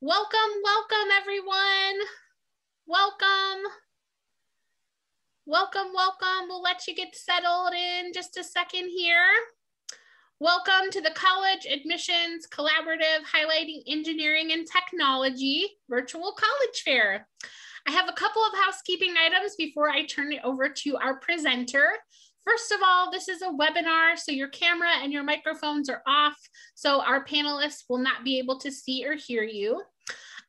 Welcome, welcome everyone. Welcome. Welcome, welcome. We'll let you get settled in just a second here. Welcome to the College Admissions Collaborative Highlighting Engineering and Technology Virtual College Fair. I have a couple of housekeeping items before I turn it over to our presenter. First of all, this is a webinar, so your camera and your microphones are off, so our panelists will not be able to see or hear you.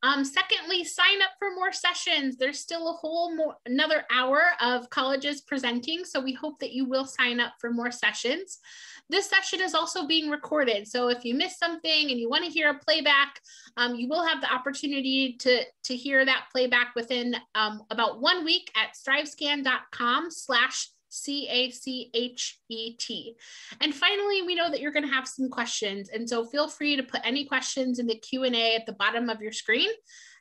Um, secondly, sign up for more sessions. There's still a whole more, another hour of colleges presenting, so we hope that you will sign up for more sessions. This session is also being recorded, so if you miss something and you want to hear a playback, um, you will have the opportunity to, to hear that playback within um, about one week at strivescan.com slash C-A-C-H-E-T. And finally, we know that you're going to have some questions. And so feel free to put any questions in the Q&A at the bottom of your screen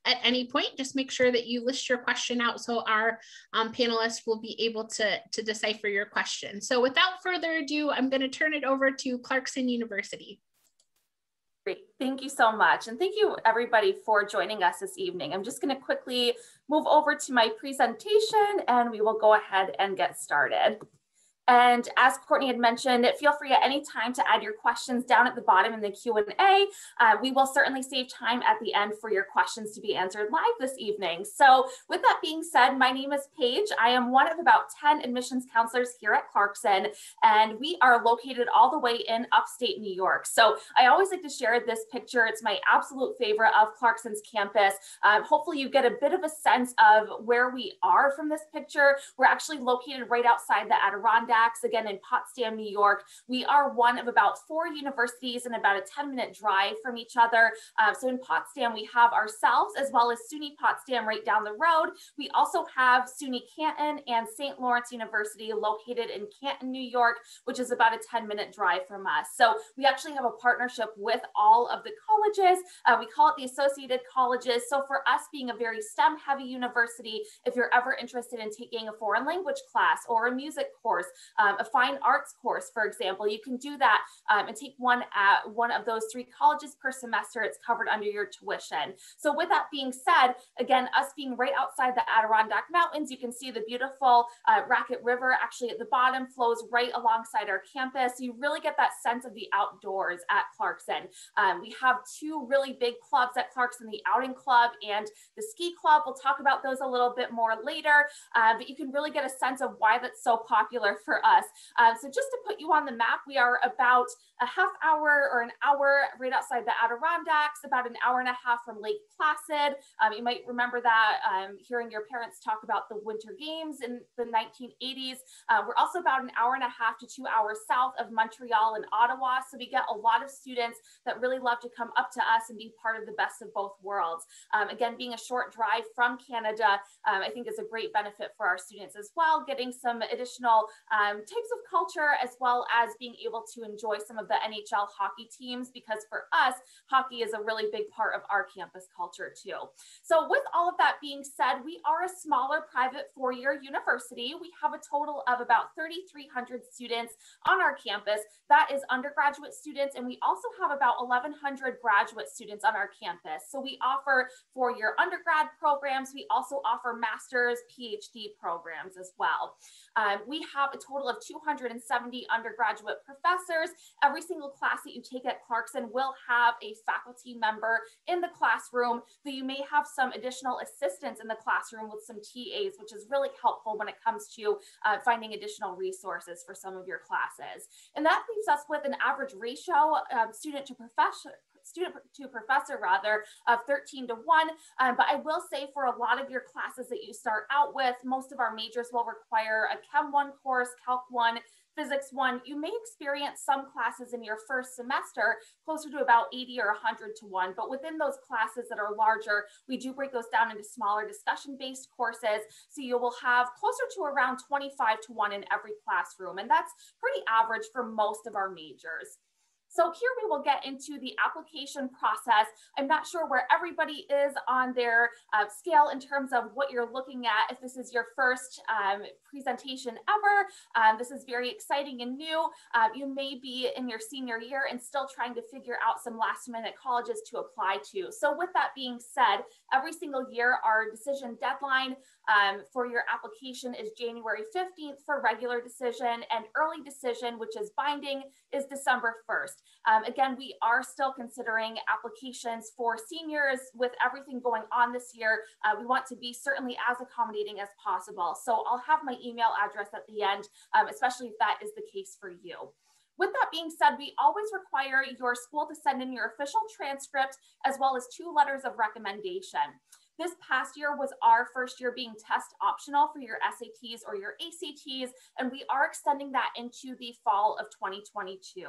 at any point. Just make sure that you list your question out so our um, panelists will be able to, to decipher your question. So without further ado, I'm going to turn it over to Clarkson University. Great, thank you so much. And thank you everybody for joining us this evening. I'm just gonna quickly move over to my presentation and we will go ahead and get started. And as Courtney had mentioned, feel free at any time to add your questions down at the bottom in the Q&A. Uh, we will certainly save time at the end for your questions to be answered live this evening. So with that being said, my name is Paige. I am one of about 10 admissions counselors here at Clarkson, and we are located all the way in upstate New York. So I always like to share this picture. It's my absolute favorite of Clarkson's campus. Um, hopefully you get a bit of a sense of where we are from this picture. We're actually located right outside the Adirondack again in Potsdam, New York. We are one of about four universities and about a 10 minute drive from each other. Uh, so in Potsdam, we have ourselves as well as SUNY Potsdam right down the road. We also have SUNY Canton and St. Lawrence University located in Canton, New York, which is about a 10 minute drive from us. So we actually have a partnership with all of the colleges. Uh, we call it the Associated Colleges. So for us being a very STEM heavy university, if you're ever interested in taking a foreign language class or a music course, um, a fine arts course, for example, you can do that um, and take one at one of those three colleges per semester. It's covered under your tuition. So with that being said, again, us being right outside the Adirondack Mountains, you can see the beautiful uh, Raquette River actually at the bottom flows right alongside our campus. You really get that sense of the outdoors at Clarkson. Um, we have two really big clubs at Clarkson, the Outing Club and the Ski Club. We'll talk about those a little bit more later, uh, but you can really get a sense of why that's so popular for us. Uh, so just to put you on the map, we are about a half hour or an hour right outside the Adirondacks, about an hour and a half from Lake Placid. Um, you might remember that um, hearing your parents talk about the Winter Games in the 1980s. Uh, we're also about an hour and a half to two hours south of Montreal and Ottawa. So we get a lot of students that really love to come up to us and be part of the best of both worlds. Um, again, being a short drive from Canada, um, I think is a great benefit for our students as well, getting some additional um, types of culture as well as being able to enjoy some of the NHL hockey teams because for us, hockey is a really big part of our campus culture too. So with all of that being said, we are a smaller private four-year university. We have a total of about 3,300 students on our campus. That is undergraduate students, and we also have about 1,100 graduate students on our campus. So we offer four-year undergrad programs. We also offer master's, PhD programs as well. Um, we have a total of 270 undergraduate professors. Every single class that you take at Clarkson will have a faculty member in the classroom, but you may have some additional assistance in the classroom with some TAs, which is really helpful when it comes to uh, finding additional resources for some of your classes. And that leaves us with an average ratio um, student to professor student to professor rather of 13 to 1. Um, but I will say for a lot of your classes that you start out with, most of our majors will require a Chem 1 course, Calc 1, Physics 1, you may experience some classes in your first semester closer to about 80 or 100 to 1. But within those classes that are larger, we do break those down into smaller discussion-based courses. So you will have closer to around 25 to 1 in every classroom. And that's pretty average for most of our majors. So here we will get into the application process. I'm not sure where everybody is on their uh, scale in terms of what you're looking at. If this is your first um, presentation ever, um, this is very exciting and new. Um, you may be in your senior year and still trying to figure out some last minute colleges to apply to. So with that being said, every single year our decision deadline um, for your application is January 15th for regular decision and early decision, which is binding, is December 1st. Um, again, we are still considering applications for seniors with everything going on this year. Uh, we want to be certainly as accommodating as possible. So I'll have my email address at the end, um, especially if that is the case for you. With that being said, we always require your school to send in your official transcript as well as two letters of recommendation. This past year was our first year being test optional for your SATs or your ACTs, and we are extending that into the fall of 2022.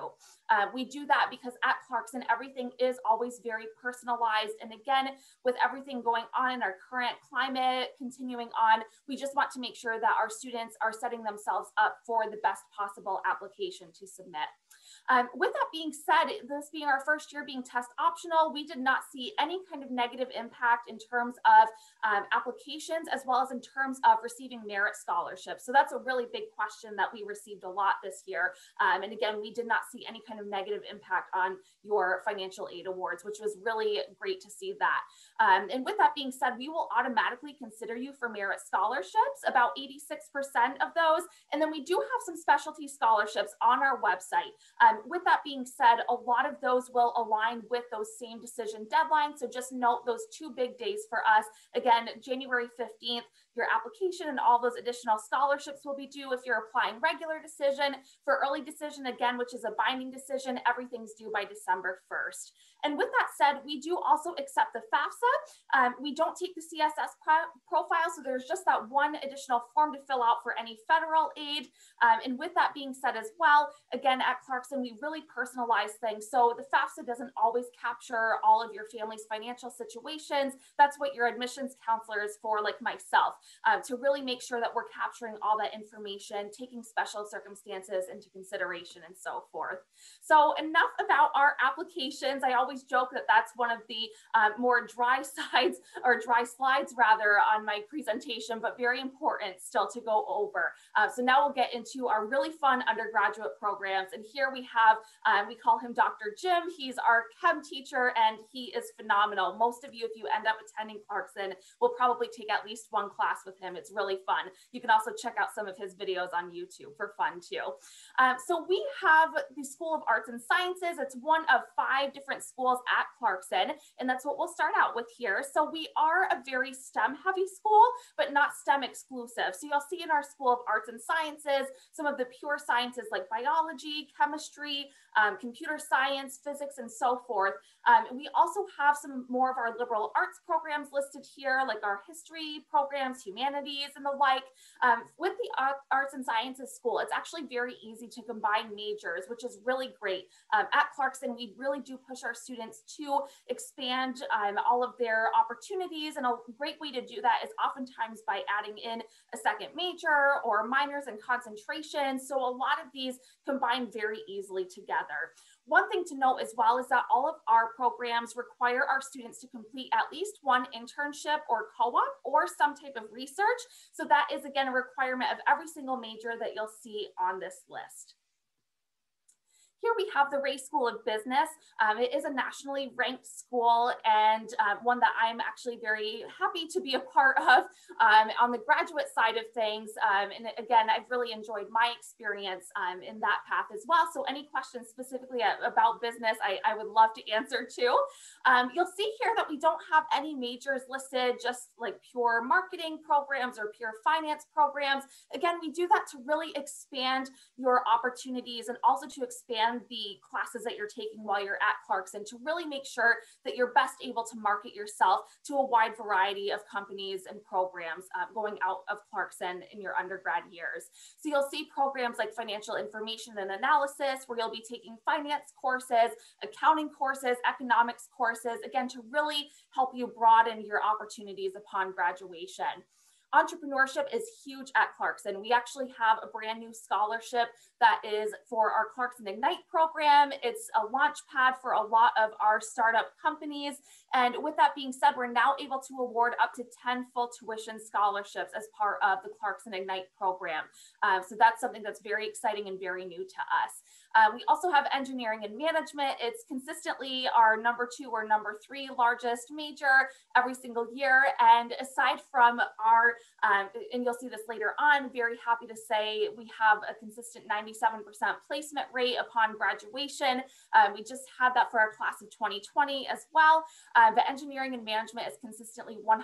Uh, we do that because at Clarkson, everything is always very personalized. And again, with everything going on in our current climate continuing on, we just want to make sure that our students are setting themselves up for the best possible application to submit. Um, with that being said, this being our first year being test optional, we did not see any kind of negative impact in terms of um, applications as well as in terms of receiving merit scholarships. So that's a really big question that we received a lot this year. Um, and again, we did not see any kind of negative impact on your financial aid awards, which was really great to see that. Um, and with that being said, we will automatically consider you for merit scholarships, about 86% of those. And then we do have some specialty scholarships on our website. Um, with that being said, a lot of those will align with those same decision deadlines. So just note those two big days for us. Again, January 15th, your application and all those additional scholarships will be due if you're applying regular decision. For early decision, again, which is a binding decision, everything's due by December 1st. And with that said, we do also accept the FAFSA. Um, we don't take the CSS pro profile, so there's just that one additional form to fill out for any federal aid. Um, and with that being said as well, again, at Clarkson, we really personalize things. So the FAFSA doesn't always capture all of your family's financial situations. That's what your admissions counselor is for, like myself, uh, to really make sure that we're capturing all that information, taking special circumstances into consideration and so forth. So enough about our applications. I always joke that that's one of the um, more dry sides or dry slides rather on my presentation, but very important still to go over. Uh, so now we'll get into our really fun undergraduate programs. And here we have, um, we call him Dr. Jim. He's our chem teacher and he is phenomenal. Most of you, if you end up attending Clarkson, will probably take at least one class with him. It's really fun. You can also check out some of his videos on YouTube for fun too. Um, so we have the School of Arts and Sciences. It's one of five different schools at Clarkson, and that's what we'll start out with here. So we are a very STEM heavy school, but not STEM exclusive. So you'll see in our School of Arts and Sciences, some of the pure sciences like biology, chemistry, um, computer science, physics, and so forth. Um, we also have some more of our liberal arts programs listed here, like our history programs, humanities, and the like. Um, with the Arts and Sciences School, it's actually very easy to combine majors, which is really great. Um, at Clarkson, we really do push our students to expand um, all of their opportunities, and a great way to do that is oftentimes by adding in a second major or minors and concentration. So a lot of these combine very easily together. One thing to note as well is that all of our programs require our students to complete at least one internship or co-op or some type of research. So that is again a requirement of every single major that you'll see on this list. Here we have the Reh School of Business. Um, it is a nationally ranked school and um, one that I'm actually very happy to be a part of um, on the graduate side of things. Um, and again, I've really enjoyed my experience um, in that path as well. So any questions specifically about business, I, I would love to answer too. Um, you'll see here that we don't have any majors listed, just like pure marketing programs or pure finance programs. Again, we do that to really expand your opportunities and also to expand and the classes that you're taking while you're at Clarkson to really make sure that you're best able to market yourself to a wide variety of companies and programs uh, going out of Clarkson in your undergrad years. So you'll see programs like financial information and analysis, where you'll be taking finance courses, accounting courses, economics courses, again, to really help you broaden your opportunities upon graduation. Entrepreneurship is huge at Clarkson. We actually have a brand new scholarship that is for our Clarkson Ignite program. It's a launch pad for a lot of our startup companies. And with that being said, we're now able to award up to 10 full tuition scholarships as part of the Clarkson Ignite program. Um, so that's something that's very exciting and very new to us. Uh, we also have engineering and management. It's consistently our number two or number three largest major every single year. And aside from our, um, and you'll see this later on, very happy to say we have a consistent 97% placement rate upon graduation. Um, we just had that for our class of 2020 as well. Uh, but engineering and management is consistently 100%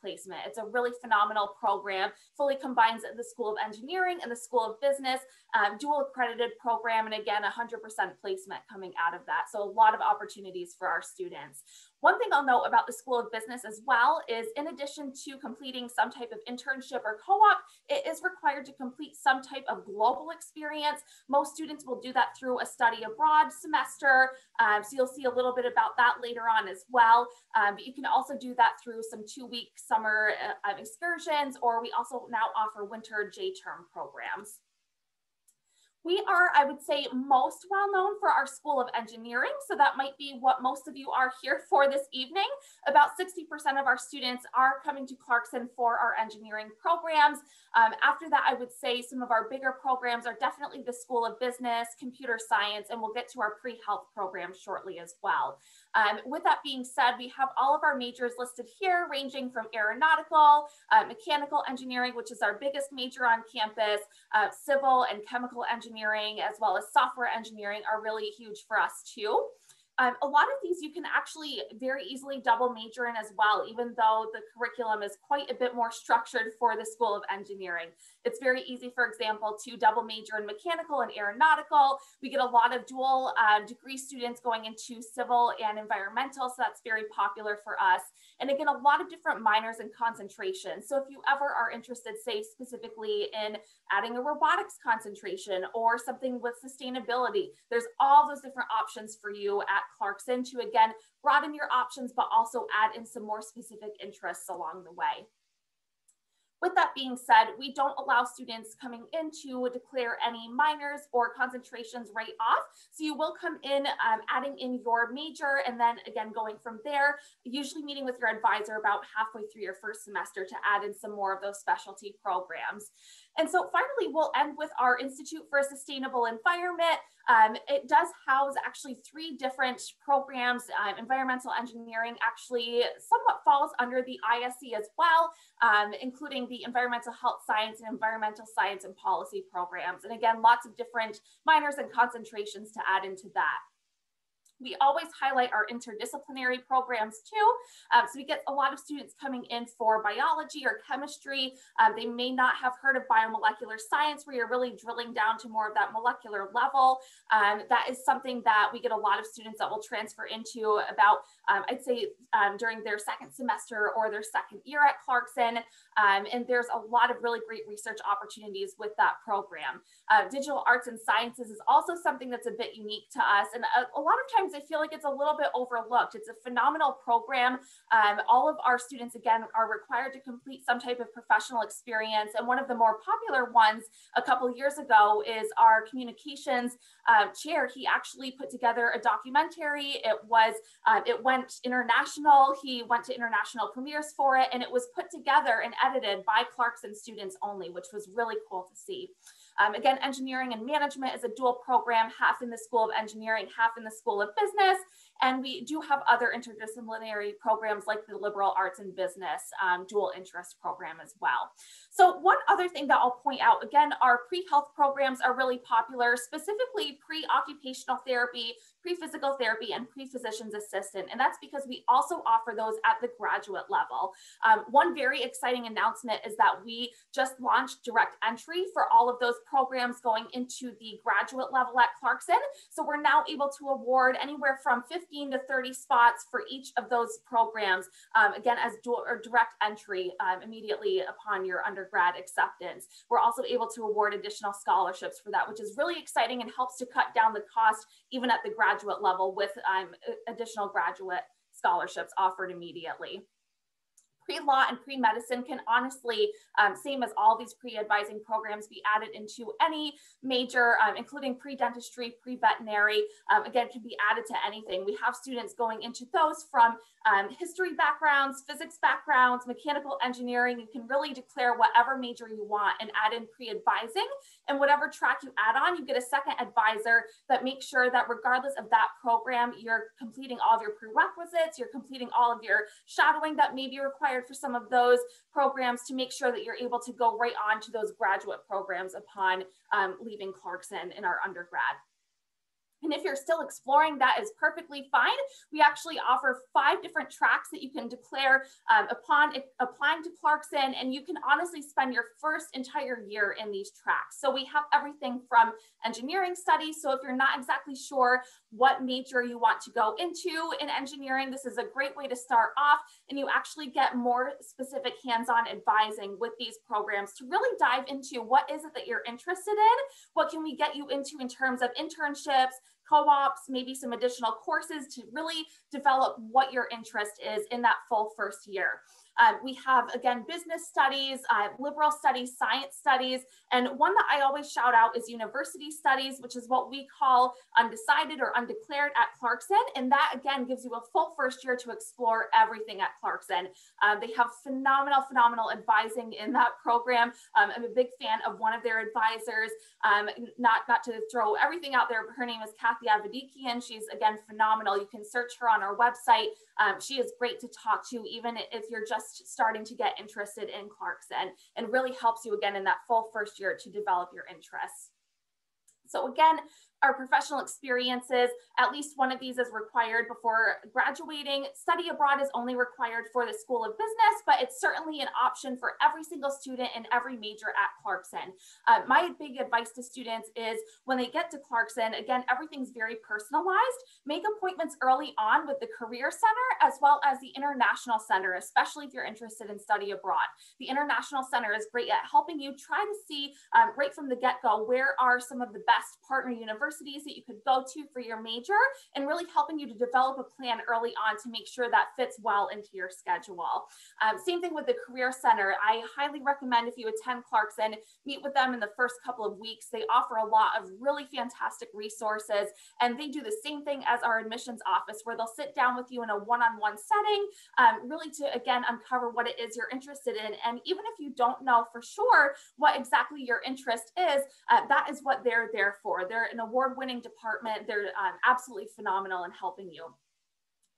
placement. It's a really phenomenal program, fully combines the School of Engineering and the School of Business, um, dual accredited program, and again, 100% placement coming out of that. So a lot of opportunities for our students. One thing I'll note about the School of Business as well is in addition to completing some type of internship or co-op, it is required to complete some type of global experience. Most students will do that through a study abroad semester. Um, so you'll see a little bit about that later on as well. Um, but you can also do that through some two-week summer uh, excursions, or we also now offer winter J-term programs. We are, I would say, most well known for our School of Engineering. So that might be what most of you are here for this evening. About 60% of our students are coming to Clarkson for our engineering programs. Um, after that, I would say some of our bigger programs are definitely the School of Business, Computer Science, and we'll get to our pre-health program shortly as well. Um, with that being said, we have all of our majors listed here, ranging from aeronautical, uh, mechanical engineering, which is our biggest major on campus, uh, civil and chemical engineering, as well as software engineering are really huge for us too. Um, a lot of these you can actually very easily double major in as well, even though the curriculum is quite a bit more structured for the School of Engineering. It's very easy, for example, to double major in mechanical and aeronautical. We get a lot of dual uh, degree students going into civil and environmental, so that's very popular for us. And again, a lot of different minors and concentrations. So if you ever are interested, say specifically in adding a robotics concentration or something with sustainability, there's all those different options for you at Clarkson to again, broaden your options, but also add in some more specific interests along the way. With that being said, we don't allow students coming in to declare any minors or concentrations right off. So you will come in um, adding in your major and then again going from there, usually meeting with your advisor about halfway through your first semester to add in some more of those specialty programs. And so finally, we'll end with our Institute for a Sustainable Environment. Um, it does house actually three different programs. Um, environmental engineering actually somewhat falls under the ISE as well, um, including the environmental health science and environmental science and policy programs. And again, lots of different minors and concentrations to add into that. We always highlight our interdisciplinary programs too. Um, so we get a lot of students coming in for biology or chemistry. Um, they may not have heard of biomolecular science where you're really drilling down to more of that molecular level. Um, that is something that we get a lot of students that will transfer into about, um, I'd say um, during their second semester or their second year at Clarkson. Um, and there's a lot of really great research opportunities with that program. Uh, digital arts and sciences is also something that's a bit unique to us. And a, a lot of times I feel like it's a little bit overlooked. It's a phenomenal program. Um, all of our students, again, are required to complete some type of professional experience. And one of the more popular ones a couple years ago is our communications uh, chair. He actually put together a documentary. It was, uh, it went international. He went to international premieres for it and it was put together and edited by Clarkson students only, which was really cool to see. Um, again, engineering and management is a dual program, half in the School of Engineering, half in the School of Business. And we do have other interdisciplinary programs like the Liberal Arts and Business um, dual interest program as well. So one other thing that I'll point out, again, our pre-health programs are really popular, specifically pre-occupational therapy, pre-physical therapy, and pre-physician's assistant. And that's because we also offer those at the graduate level. Um, one very exciting announcement is that we just launched direct entry for all of those programs going into the graduate level at Clarkson. So we're now able to award anywhere from 15 to 30 spots for each of those programs, um, again, as direct entry um, immediately upon your undergrad acceptance. We're also able to award additional scholarships for that, which is really exciting and helps to cut down the cost even at the graduate level with um, additional graduate scholarships offered immediately pre-law and pre-medicine can honestly, um, same as all these pre-advising programs, be added into any major, um, including pre-dentistry, pre-veterinary, um, again, can be added to anything. We have students going into those from um, history backgrounds, physics backgrounds, mechanical engineering. You can really declare whatever major you want and add in pre-advising. And whatever track you add on, you get a second advisor that makes sure that regardless of that program, you're completing all of your prerequisites, you're completing all of your shadowing that may be required for some of those programs to make sure that you're able to go right on to those graduate programs upon um, leaving Clarkson in our undergrad. And if you're still exploring, that is perfectly fine. We actually offer five different tracks that you can declare um, upon applying to Clarkson, and you can honestly spend your first entire year in these tracks. So we have everything from engineering studies. So if you're not exactly sure what major you want to go into in engineering, this is a great way to start off, and you actually get more specific hands-on advising with these programs to really dive into what is it that you're interested in, what can we get you into in terms of internships, co-ops, maybe some additional courses to really develop what your interest is in that full first year. Um, we have, again, business studies, uh, liberal studies, science studies, and one that I always shout out is university studies, which is what we call undecided or undeclared at Clarkson. And that, again, gives you a full first year to explore everything at Clarkson. Um, they have phenomenal, phenomenal advising in that program. Um, I'm a big fan of one of their advisors. Um, not, not to throw everything out there, but her name is Kathy Avedikian. She's, again, phenomenal. You can search her on our website. Um, she is great to talk to, even if you're just starting to get interested in Clarkson and really helps you again in that full first year to develop your interests. So again, our professional experiences. At least one of these is required before graduating. Study abroad is only required for the School of Business, but it's certainly an option for every single student in every major at Clarkson. Uh, my big advice to students is when they get to Clarkson, again, everything's very personalized. Make appointments early on with the Career Center as well as the International Center, especially if you're interested in study abroad. The International Center is great at helping you try to see um, right from the get-go where are some of the best partner universities universities that you could go to for your major and really helping you to develop a plan early on to make sure that fits well into your schedule. Um, same thing with the Career Center. I highly recommend if you attend Clarkson, meet with them in the first couple of weeks. They offer a lot of really fantastic resources and they do the same thing as our admissions office where they'll sit down with you in a one-on-one setting, um, really to again uncover what it is you're interested in. And even if you don't know for sure what exactly your interest is, uh, that is what they're there for. They're an award award winning department. They're um, absolutely phenomenal in helping you.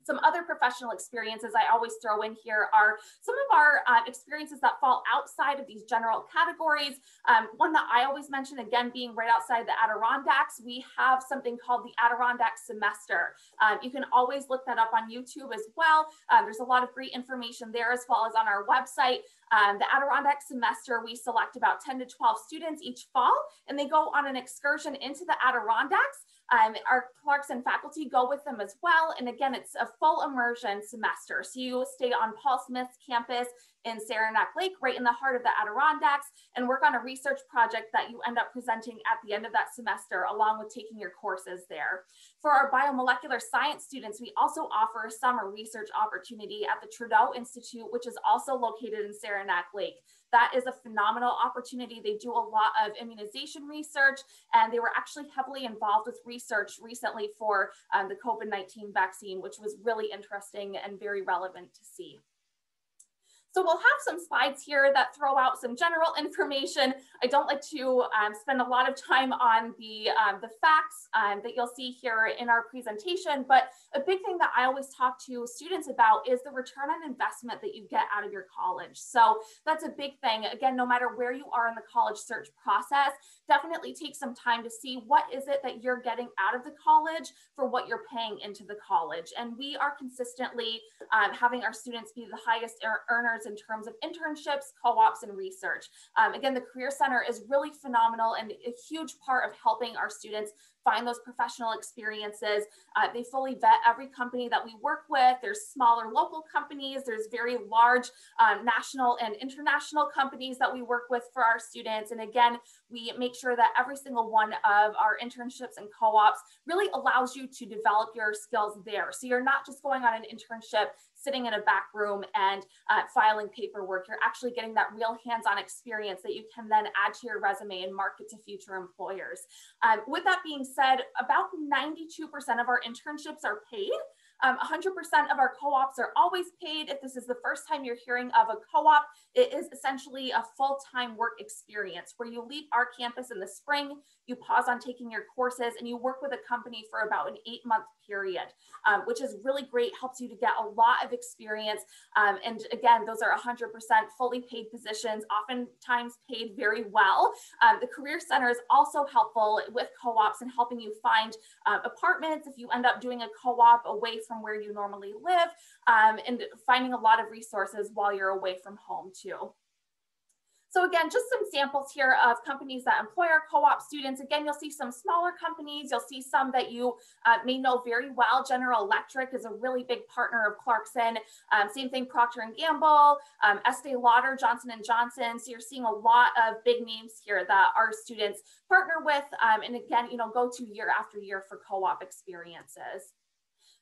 Some other professional experiences I always throw in here are some of our uh, experiences that fall outside of these general categories. Um, one that I always mention, again, being right outside the Adirondacks, we have something called the Adirondack Semester. Um, you can always look that up on YouTube as well. Um, there's a lot of great information there as well as on our website. Um, the Adirondack semester, we select about 10 to 12 students each fall, and they go on an excursion into the Adirondacks. Um, our and faculty go with them as well. And again, it's a full immersion semester. So you stay on Paul Smith's campus in Saranac Lake, right in the heart of the Adirondacks, and work on a research project that you end up presenting at the end of that semester, along with taking your courses there. For our biomolecular science students, we also offer a summer research opportunity at the Trudeau Institute, which is also located in Saranac Lake. That is a phenomenal opportunity. They do a lot of immunization research, and they were actually heavily involved with research recently for um, the COVID 19 vaccine, which was really interesting and very relevant to see. So we'll have some slides here that throw out some general information. I don't like to um, spend a lot of time on the, um, the facts um, that you'll see here in our presentation, but a big thing that I always talk to students about is the return on investment that you get out of your college. So that's a big thing. Again, no matter where you are in the college search process, definitely take some time to see what is it that you're getting out of the college for what you're paying into the college. And we are consistently um, having our students be the highest earners in terms of internships, co-ops, and research. Um, again, the Career Center is really phenomenal and a huge part of helping our students find those professional experiences. Uh, they fully vet every company that we work with. There's smaller local companies, there's very large um, national and international companies that we work with for our students. And again, we make sure that every single one of our internships and co-ops really allows you to develop your skills there. So you're not just going on an internship, sitting in a back room and uh, filing paperwork. You're actually getting that real hands-on experience that you can then add to your resume and market to future employers. Um, with that being said, about 92% of our internships are paid. 100% um, of our co-ops are always paid. If this is the first time you're hearing of a co-op, it is essentially a full-time work experience where you leave our campus in the spring, you pause on taking your courses, and you work with a company for about an eight-month period, um, which is really great, helps you to get a lot of experience. Um, and again, those are 100% fully paid positions, oftentimes paid very well. Um, the Career Center is also helpful with co-ops and helping you find uh, apartments if you end up doing a co-op away from where you normally live um, and finding a lot of resources while you're away from home too. So again, just some samples here of companies that employ our co-op students. Again, you'll see some smaller companies. You'll see some that you uh, may know very well. General Electric is a really big partner of Clarkson. Um, same thing, Procter & Gamble, um, Estee Lauder, Johnson & Johnson. So you're seeing a lot of big names here that our students partner with. Um, and again, you know, go to year after year for co-op experiences.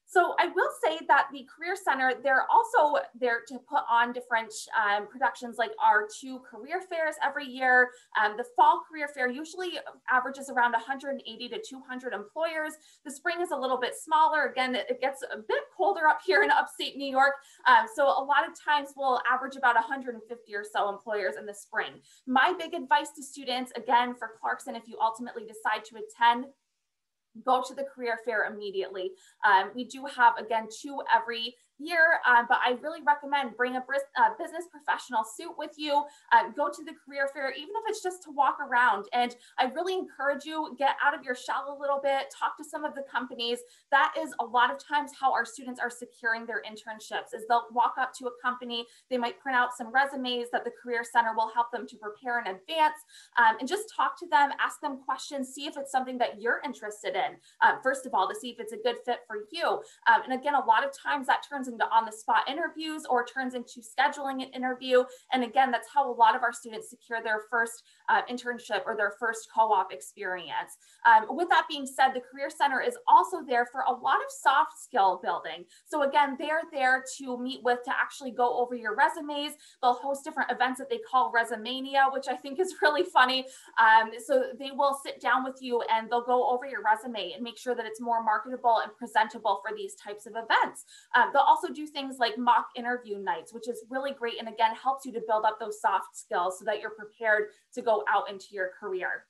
So I will say that the Career Center, they're also there to put on different um, productions like our two career fairs every year. Um, the fall career fair usually averages around 180 to 200 employers. The spring is a little bit smaller. Again, it gets a bit colder up here in upstate New York. Um, so a lot of times we'll average about 150 or so employers in the spring. My big advice to students, again, for Clarkson, if you ultimately decide to attend, go to the career fair immediately. Um, we do have, again, two every year, um, but I really recommend bring a uh, business professional suit with you, uh, go to the career fair, even if it's just to walk around. And I really encourage you, get out of your shell a little bit, talk to some of the companies. That is a lot of times how our students are securing their internships is they'll walk up to a company, they might print out some resumes that the Career Center will help them to prepare in advance um, and just talk to them, ask them questions, see if it's something that you're interested in. Um, first of all, to see if it's a good fit for you. Um, and again, a lot of times that turns into on the spot interviews or turns into scheduling an interview. And again, that's how a lot of our students secure their first uh, internship or their first co-op experience. Um, with that being said, the Career Center is also there for a lot of soft skill building. So again, they're there to meet with, to actually go over your resumes. They'll host different events that they call Resumania, which I think is really funny. Um, so they will sit down with you and they'll go over your resume and make sure that it's more marketable and presentable for these types of events. Um, they'll also do things like mock interview nights, which is really great. And again, helps you to build up those soft skills so that you're prepared to go out into your career.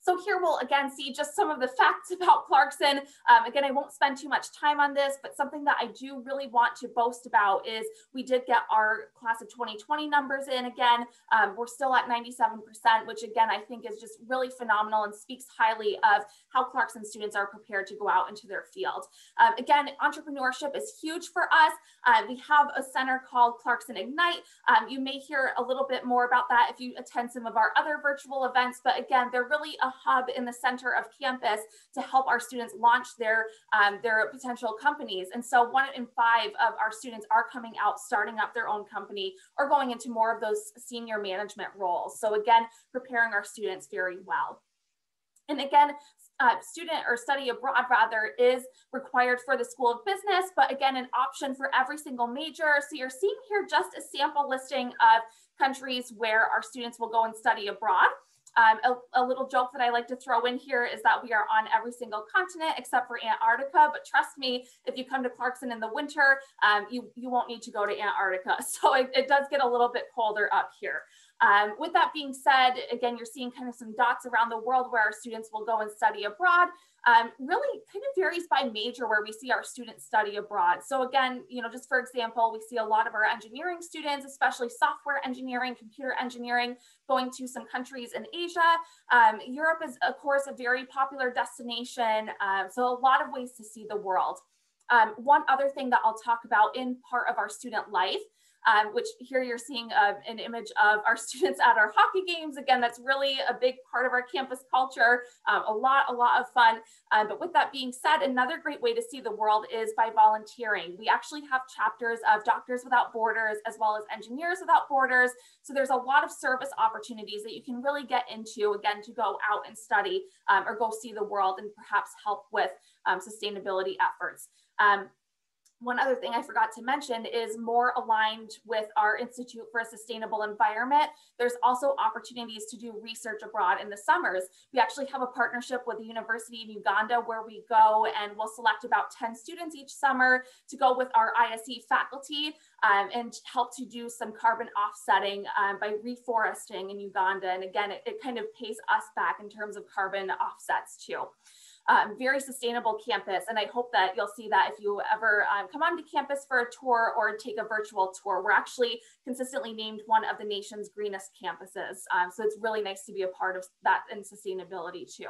So here we'll again see just some of the facts about Clarkson. Um, again, I won't spend too much time on this, but something that I do really want to boast about is we did get our class of 2020 numbers in again. Um, we're still at 97%, which again, I think is just really phenomenal and speaks highly of how Clarkson students are prepared to go out into their field. Um, again, entrepreneurship is huge for us. Uh, we have a center called Clarkson Ignite. Um, you may hear a little bit more about that if you attend some of our other virtual events, but again, they're really a hub in the center of campus to help our students launch their, um, their potential companies. And so one in five of our students are coming out, starting up their own company or going into more of those senior management roles. So again, preparing our students very well. And again, uh, student or study abroad rather is required for the School of Business, but again, an option for every single major. So you're seeing here just a sample listing of countries where our students will go and study abroad. Um, a, a, little joke that I like to throw in here is that we are on every single continent except for Antarctica. But trust me, if you come to Clarkson in the winter, um, you, you won't need to go to Antarctica. So it, it does get a little bit colder up here. Um, with that being said, again, you're seeing kind of some dots around the world where our students will go and study abroad. Um, really kind of varies by major where we see our students study abroad. So again, you know, just for example, we see a lot of our engineering students, especially software engineering, computer engineering, going to some countries in Asia. Um, Europe is, of course, a very popular destination. Um, so a lot of ways to see the world. Um, one other thing that I'll talk about in part of our student life um, which here you're seeing uh, an image of our students at our hockey games. Again, that's really a big part of our campus culture, um, a lot, a lot of fun. Um, but with that being said, another great way to see the world is by volunteering. We actually have chapters of Doctors Without Borders as well as Engineers Without Borders. So there's a lot of service opportunities that you can really get into, again, to go out and study um, or go see the world and perhaps help with um, sustainability efforts. Um, one other thing I forgot to mention is more aligned with our Institute for a Sustainable Environment. There's also opportunities to do research abroad in the summers. We actually have a partnership with the University of Uganda where we go and we'll select about 10 students each summer to go with our ISE faculty um, and help to do some carbon offsetting um, by reforesting in Uganda. And again, it, it kind of pays us back in terms of carbon offsets too um, very sustainable campus. And I hope that you'll see that if you ever um, come onto campus for a tour or take a virtual tour. We're actually consistently named one of the nation's greenest campuses. Um, so it's really nice to be a part of that and sustainability too.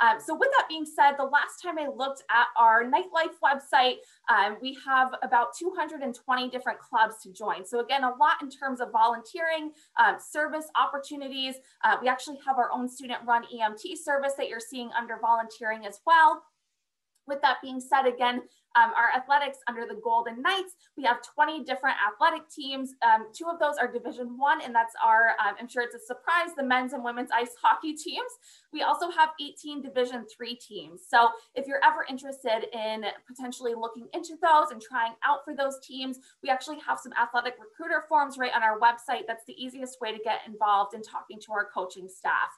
Um, so with that being said, the last time I looked at our nightlife website, um, we have about 220 different clubs to join. So again, a lot in terms of volunteering, um, service opportunities. Uh, we actually have our own student run EMT service that you're seeing under volunteering as well. With that being said, again, um, our athletics under the Golden Knights, we have 20 different athletic teams. Um, two of those are Division One, and that's our, um, I'm sure it's a surprise, the men's and women's ice hockey teams. We also have 18 Division Three teams. So if you're ever interested in potentially looking into those and trying out for those teams, we actually have some athletic recruiter forms right on our website. That's the easiest way to get involved in talking to our coaching staff.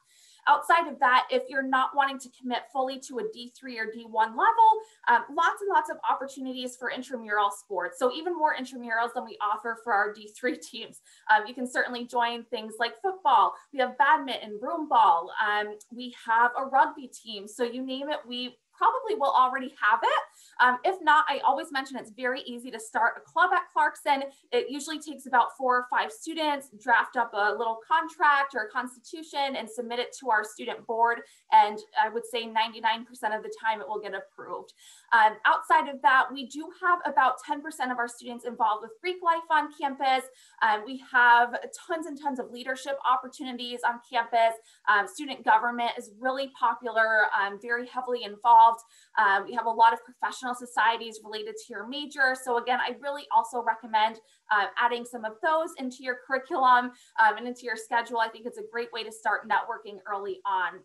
Outside of that, if you're not wanting to commit fully to a D3 or D1 level, um, lots and lots of opportunities for intramural sports. So even more intramurals than we offer for our D3 teams. Um, you can certainly join things like football. We have badminton, broom ball. Um, we have a rugby team. So you name it, we probably will already have it. Um, if not, I always mention it's very easy to start a club at Clarkson. It usually takes about four or five students, draft up a little contract or a constitution and submit it to our student board. And I would say 99% of the time it will get approved. Um, outside of that, we do have about 10% of our students involved with Greek life on campus. Um, we have tons and tons of leadership opportunities on campus. Um, student government is really popular, um, very heavily involved. Um, we have a lot of professional societies related to your major. So again, I really also recommend uh, adding some of those into your curriculum um, and into your schedule. I think it's a great way to start networking early on.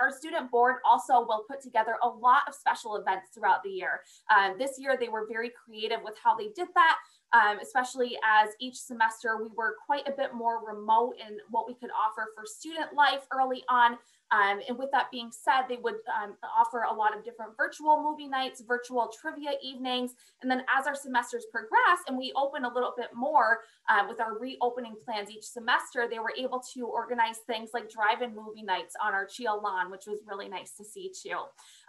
Our student board also will put together a lot of special events throughout the year. Um, this year, they were very creative with how they did that, um, especially as each semester we were quite a bit more remote in what we could offer for student life early on. Um, and with that being said, they would um, offer a lot of different virtual movie nights, virtual trivia evenings. And then as our semesters progress and we open a little bit more uh, with our reopening plans each semester, they were able to organize things like drive-in movie nights on our Chia lawn, which was really nice to see too.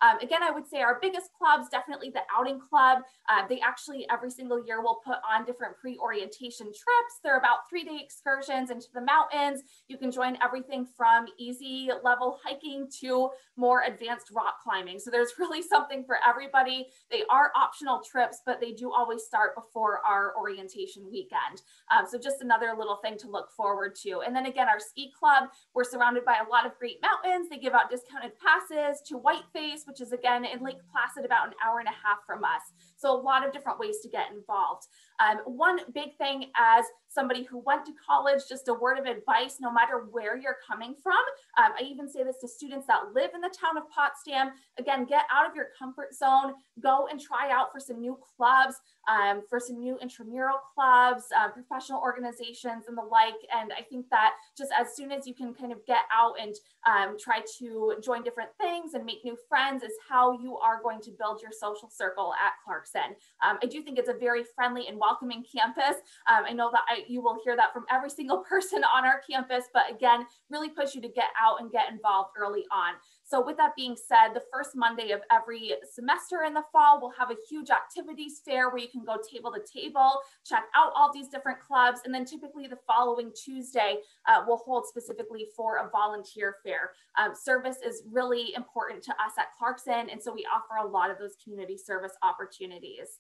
Um, again, I would say our biggest clubs, definitely the outing club. Uh, they actually every single year will put on different pre-orientation trips. They're about three-day excursions into the mountains. You can join everything from easy level hiking to more advanced rock climbing. So there's really something for everybody. They are optional trips, but they do always start before our orientation weekend. Um, so just another little thing to look forward to. And then again, our ski club, we're surrounded by a lot of great mountains. They give out discounted passes to Whiteface, which is again in Lake Placid, about an hour and a half from us. So a lot of different ways to get involved. Um, one big thing as somebody who went to college, just a word of advice, no matter where you're coming from. Um, I even say this to students that live in the town of Potsdam. Again, get out of your comfort zone, go and try out for some new clubs, um, for some new intramural clubs, uh, professional organizations and the like. And I think that just as soon as you can kind of get out and um, try to join different things and make new friends is how you are going to build your social circle at Clarkson. Um, I do think it's a very friendly and campus. Um, I know that I, you will hear that from every single person on our campus, but again, really push you to get out and get involved early on. So with that being said, the first Monday of every semester in the fall, we'll have a huge activities fair where you can go table to table, check out all these different clubs. And then typically the following Tuesday, uh, we'll hold specifically for a volunteer fair. Um, service is really important to us at Clarkson. And so we offer a lot of those community service opportunities.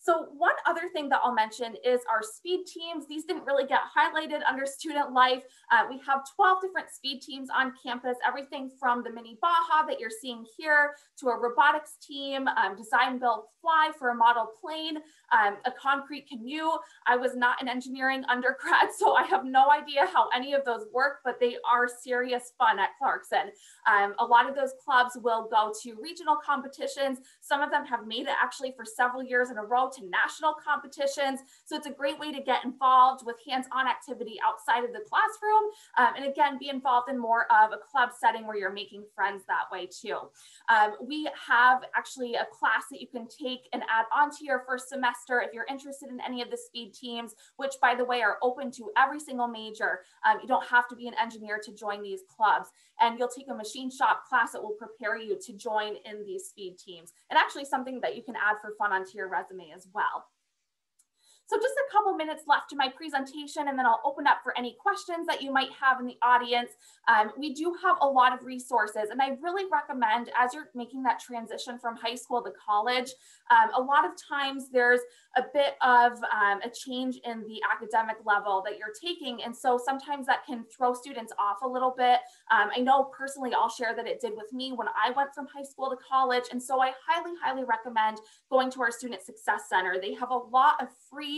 So one other thing that I'll mention is our speed teams. These didn't really get highlighted under student life. Uh, we have 12 different speed teams on campus, everything from the mini Baja that you're seeing here to a robotics team, um, design, build, fly for a model plane, um, a concrete canoe. I was not an engineering undergrad, so I have no idea how any of those work, but they are serious fun at Clarkson. Um, a lot of those clubs will go to regional competitions. Some of them have made it actually for several years in a row to national competitions. So it's a great way to get involved with hands-on activity outside of the classroom. Um, and again, be involved in more of a club setting where you're making friends that way too. Um, we have actually a class that you can take and add on to your first semester if you're interested in any of the speed teams, which by the way are open to every single major. Um, you don't have to be an engineer to join these clubs. And you'll take a machine shop class that will prepare you to join in these speed teams. And actually something that you can add for fun onto your resume as well. So just a couple minutes left to my presentation and then I'll open up for any questions that you might have in the audience. Um, we do have a lot of resources and I really recommend as you're making that transition from high school to college, um, a lot of times there's a bit of um, a change in the academic level that you're taking. And so sometimes that can throw students off a little bit. Um, I know personally, I'll share that it did with me when I went from high school to college. And so I highly, highly recommend going to our Student Success Center. They have a lot of free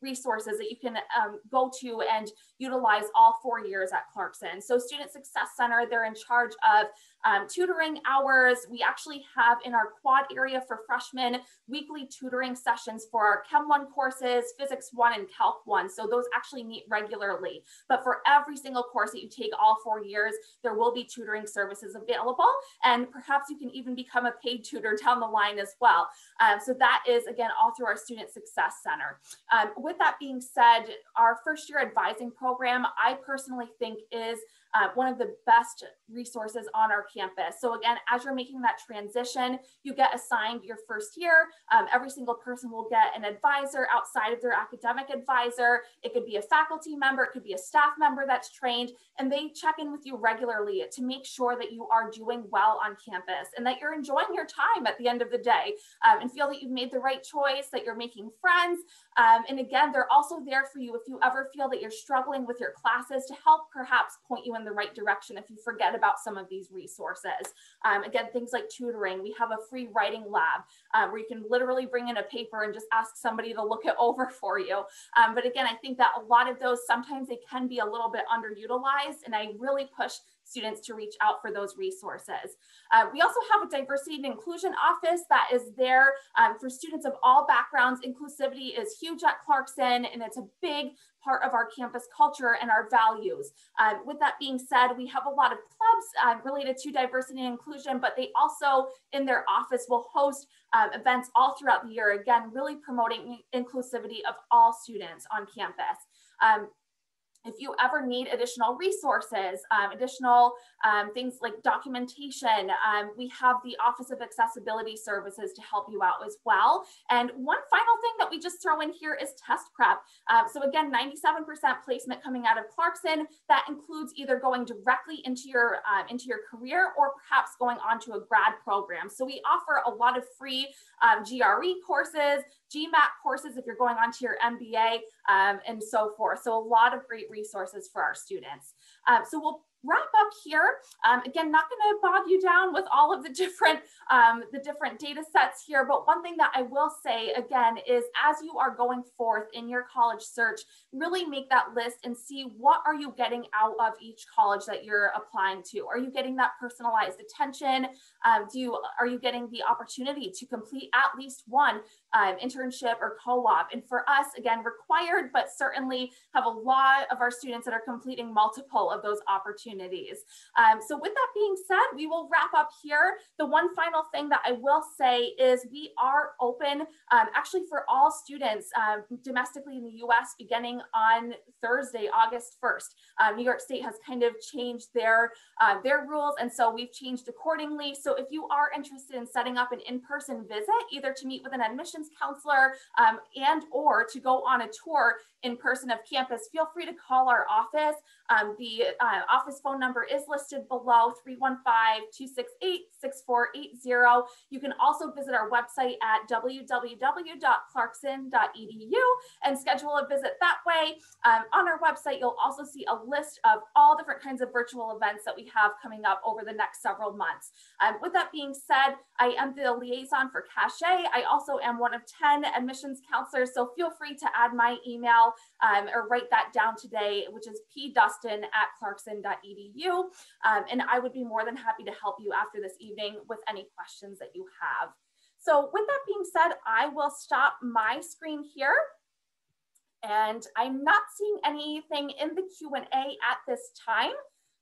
resources that you can um, go to and utilize all four years at Clarkson. So Student Success Center, they're in charge of um, tutoring hours. We actually have in our quad area for freshmen weekly tutoring sessions for our Chem 1 courses, Physics 1 and Calc 1. So those actually meet regularly. But for every single course that you take all four years, there will be tutoring services available. And perhaps you can even become a paid tutor down the line as well. Um, so that is, again, all through our Student Success Center. Um, with that being said, our first year advising program, I personally think is uh, one of the best resources on our campus. So again, as you're making that transition, you get assigned your first year. Um, every single person will get an advisor outside of their academic advisor. It could be a faculty member, it could be a staff member that's trained, and they check in with you regularly to make sure that you are doing well on campus and that you're enjoying your time at the end of the day um, and feel that you've made the right choice, that you're making friends. Um, and again, they're also there for you if you ever feel that you're struggling with your classes to help perhaps point you in the right direction if you forget about some of these resources. Um, again, things like tutoring. We have a free writing lab uh, where you can literally bring in a paper and just ask somebody to look it over for you. Um, but again, I think that a lot of those, sometimes they can be a little bit underutilized and I really push students to reach out for those resources. Uh, we also have a diversity and inclusion office that is there um, for students of all backgrounds. Inclusivity is huge at Clarkson and it's a big part of our campus culture and our values. Um, with that being said, we have a lot of clubs uh, related to diversity and inclusion, but they also in their office will host um, events all throughout the year, again, really promoting inclusivity of all students on campus. Um, if you ever need additional resources, um, additional um, things like documentation, um, we have the Office of Accessibility Services to help you out as well. And one final thing that we just throw in here is test prep. Uh, so again, 97% placement coming out of Clarkson. That includes either going directly into your, um, into your career or perhaps going on to a grad program. So we offer a lot of free um, GRE courses, GMAT courses if you're going on to your MBA, um, and so forth. So a lot of great resources for our students. Um, so we'll wrap up here. Um, again, not going to bog you down with all of the different um, the different data sets here, but one thing that I will say again is as you are going forth in your college search, really make that list and see what are you getting out of each college that you're applying to. Are you getting that personalized attention? Um, do you are you getting the opportunity to complete at least one um, internship or co-op? And for us, again, required, but certainly have a lot of our students that are completing multiple of those opportunities. Um, so with that being said, we will wrap up here. The one final thing that I will say is we are open um, actually for all students um, domestically in the US beginning on Thursday, August 1st. Um, New York State has kind of changed their, uh, their rules and so we've changed accordingly. So if you are interested in setting up an in-person visit, either to meet with an admissions counselor um, and or to go on a tour in person of campus, feel free to call our office. Um, the uh, office phone number is listed below 315-268-6480. You can also visit our website at www.clarkson.edu and schedule a visit that way. Um, on our website, you'll also see a list of all different kinds of virtual events that we have coming up over the next several months. Um, with that being said, I am the liaison for CACHET. I also am one of 10 admissions counselors, so feel free to add my email um, or write that down today, which is pdustin at clarkson.edu. Um, and I would be more than happy to help you after this evening with any questions that you have. So with that being said, I will stop my screen here. And I'm not seeing anything in the Q&A at this time.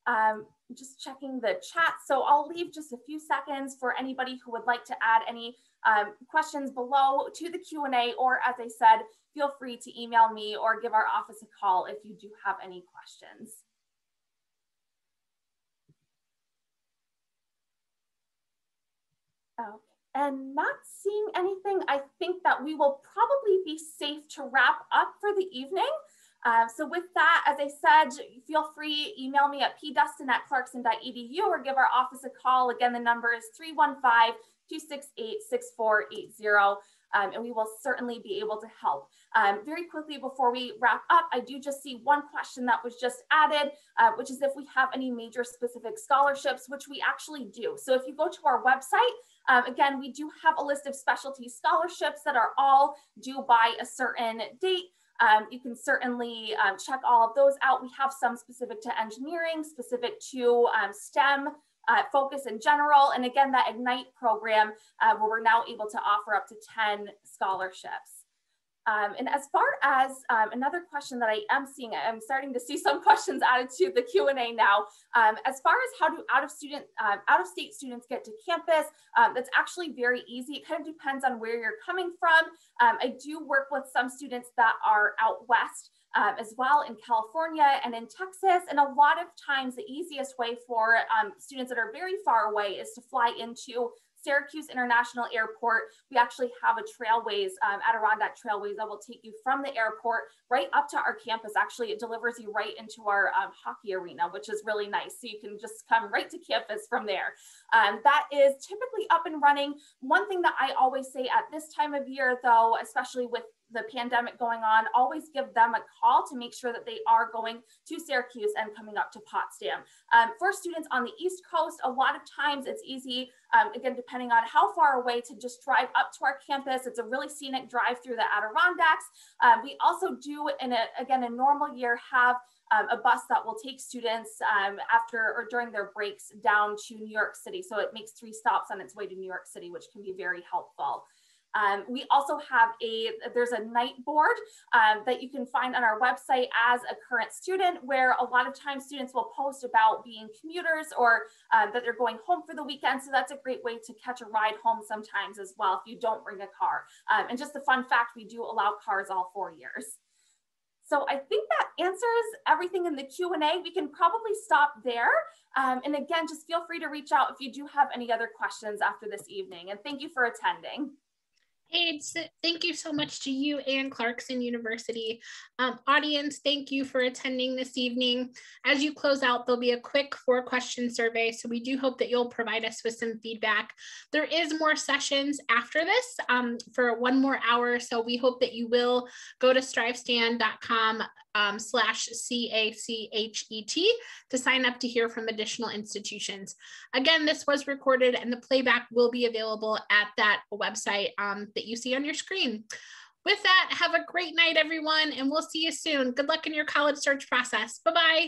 Um, just checking the chat. So I'll leave just a few seconds for anybody who would like to add any um, questions below to the Q&A, or as I said, feel free to email me or give our office a call if you do have any questions. Okay, and not seeing anything, I think that we will probably be safe to wrap up for the evening. Uh, so with that, as I said, feel free, to email me at pdustin at clarkson.edu or give our office a call. Again, the number is 315-268-6480. Um, and we will certainly be able to help. Um, very quickly before we wrap up, I do just see one question that was just added, uh, which is if we have any major specific scholarships, which we actually do. So if you go to our website, um, again, we do have a list of specialty scholarships that are all due by a certain date. Um, you can certainly um, check all of those out. We have some specific to engineering, specific to um, STEM uh, focus in general. And again, that Ignite program uh, where we're now able to offer up to 10 scholarships. Um, and as far as um, another question that I am seeing, I'm starting to see some questions added to the Q&A now. Um, as far as how do out of student, um, out of state students get to campus, um, that's actually very easy. It kind of depends on where you're coming from. Um, I do work with some students that are out west as well in California and in Texas. And a lot of times the easiest way for students that are very far away is to fly into Syracuse International Airport, we actually have a trailways, um, Adirondack Trailways that will take you from the airport right up to our campus. Actually, it delivers you right into our um, hockey arena, which is really nice. So you can just come right to campus from there. Um, that is typically up and running. One thing that I always say at this time of year, though, especially with the pandemic going on, always give them a call to make sure that they are going to Syracuse and coming up to Potsdam. Um, for students on the East Coast, a lot of times it's easy, um, again, depending on how far away to just drive up to our campus. It's a really scenic drive through the Adirondacks. Um, we also do, in a, again, a normal year, have um, a bus that will take students um, after or during their breaks down to New York City. So it makes three stops on its way to New York City, which can be very helpful. Um, we also have a, there's a night board um, that you can find on our website as a current student where a lot of times students will post about being commuters or um, that they're going home for the weekend. So that's a great way to catch a ride home sometimes as well if you don't bring a car. Um, and just a fun fact, we do allow cars all four years. So I think that answers everything in the Q&A. We can probably stop there. Um, and again, just feel free to reach out if you do have any other questions after this evening. And thank you for attending. Hey, thank you so much to you and Clarkson University. Um, audience, thank you for attending this evening. As you close out, there'll be a quick four question survey. So we do hope that you'll provide us with some feedback. There is more sessions after this um, for one more hour. So we hope that you will go to strivescan.com um, slash C-A-C-H-E-T to sign up to hear from additional institutions. Again, this was recorded and the playback will be available at that website um, that you see on your screen. With that, have a great night, everyone, and we'll see you soon. Good luck in your college search process. Bye-bye.